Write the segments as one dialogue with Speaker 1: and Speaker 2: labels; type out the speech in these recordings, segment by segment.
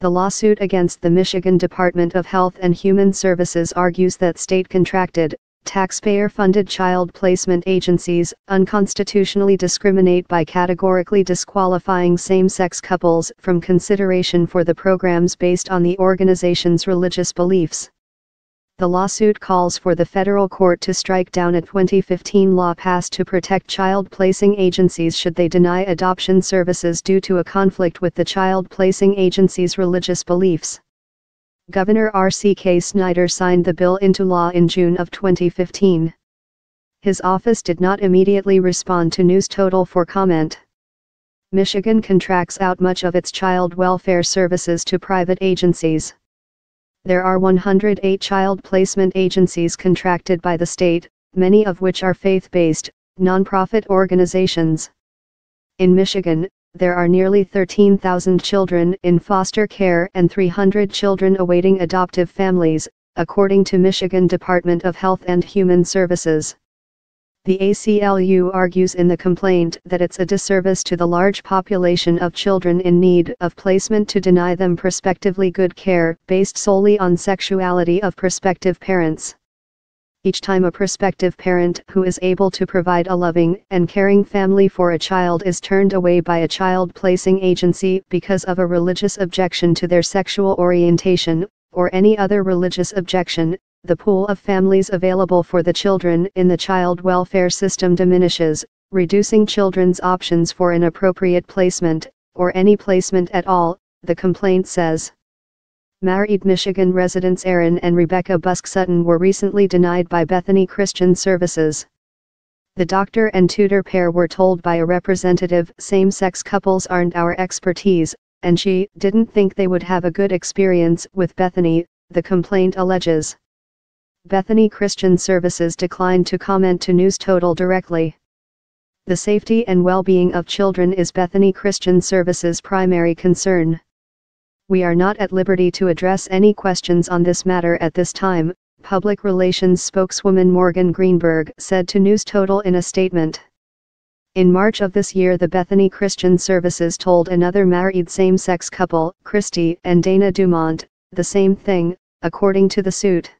Speaker 1: The lawsuit against the Michigan Department of Health and Human Services argues that state contracted, taxpayer funded child placement agencies unconstitutionally discriminate by categorically disqualifying same sex couples from consideration for the programs based on the organization's religious beliefs. The lawsuit calls for the federal court to strike down a 2015 law passed to protect child placing agencies should they deny adoption services due to a conflict with the child placing agency's religious beliefs. Governor R.C.K. Snyder signed the bill into law in June of 2015. His office did not immediately respond to News Total for comment. Michigan contracts out much of its child welfare services to private agencies. There are 108 child placement agencies contracted by the state, many of which are faith-based, nonprofit organizations. In Michigan, there are nearly 13,000 children in foster care and 300 children awaiting adoptive families, according to Michigan Department of Health and Human Services. The ACLU argues in the complaint that it's a disservice to the large population of children in need of placement to deny them prospectively good care based solely on sexuality of prospective parents. Each time a prospective parent who is able to provide a loving and caring family for a child is turned away by a child placing agency because of a religious objection to their sexual orientation, or any other religious objection, the pool of families available for the children in the child welfare system diminishes, reducing children's options for an appropriate placement, or any placement at all, the complaint says. Married Michigan residents Erin and Rebecca Busk Sutton were recently denied by Bethany Christian Services. The doctor and tutor pair were told by a representative same sex couples aren't our expertise, and she didn't think they would have a good experience with Bethany, the complaint alleges. Bethany Christian Services declined to comment to News Total directly. The safety and well-being of children is Bethany Christian Services' primary concern. We are not at liberty to address any questions on this matter at this time, Public Relations spokeswoman Morgan Greenberg said to News Total in a statement. In March of this year the Bethany Christian Services told another married same-sex couple, Kristy and Dana Dumont, the same thing, according to the suit.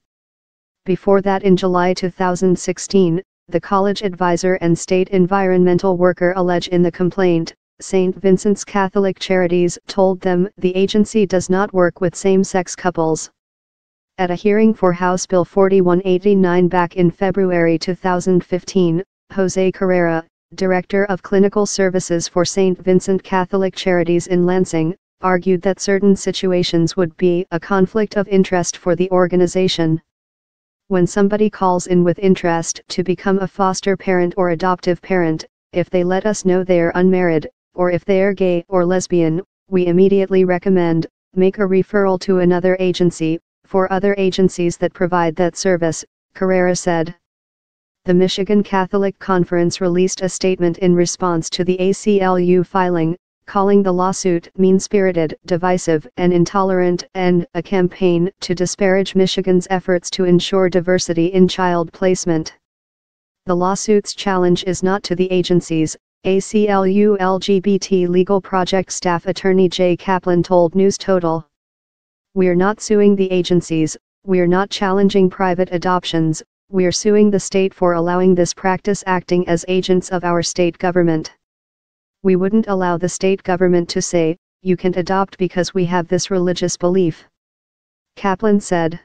Speaker 1: Before that in July 2016, the college advisor and state environmental worker allege in the complaint, St. Vincent's Catholic Charities told them the agency does not work with same-sex couples. At a hearing for House Bill 4189 back in February 2015, Jose Carrera, Director of Clinical Services for St. Vincent Catholic Charities in Lansing, argued that certain situations would be a conflict of interest for the organization. When somebody calls in with interest to become a foster parent or adoptive parent, if they let us know they're unmarried, or if they're gay or lesbian, we immediately recommend, make a referral to another agency, for other agencies that provide that service, Carrera said. The Michigan Catholic Conference released a statement in response to the ACLU filing, calling the lawsuit mean-spirited, divisive, and intolerant, and a campaign to disparage Michigan's efforts to ensure diversity in child placement. The lawsuit's challenge is not to the agencies, ACLU LGBT Legal Project staff attorney Jay Kaplan told News Total. We're not suing the agencies, we're not challenging private adoptions, we're suing the state for allowing this practice acting as agents of our state government we wouldn't allow the state government to say, you can't adopt because we have this religious belief. Kaplan said.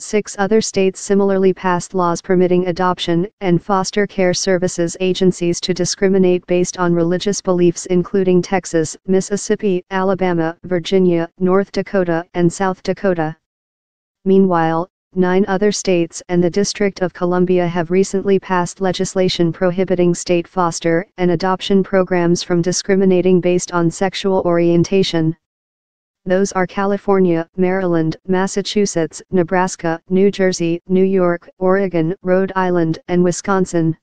Speaker 1: Six other states similarly passed laws permitting adoption and foster care services agencies to discriminate based on religious beliefs including Texas, Mississippi, Alabama, Virginia, North Dakota, and South Dakota. Meanwhile, Nine other states and the District of Columbia have recently passed legislation prohibiting state foster and adoption programs from discriminating based on sexual orientation. Those are California, Maryland, Massachusetts, Nebraska, New Jersey, New York, Oregon, Rhode Island, and Wisconsin.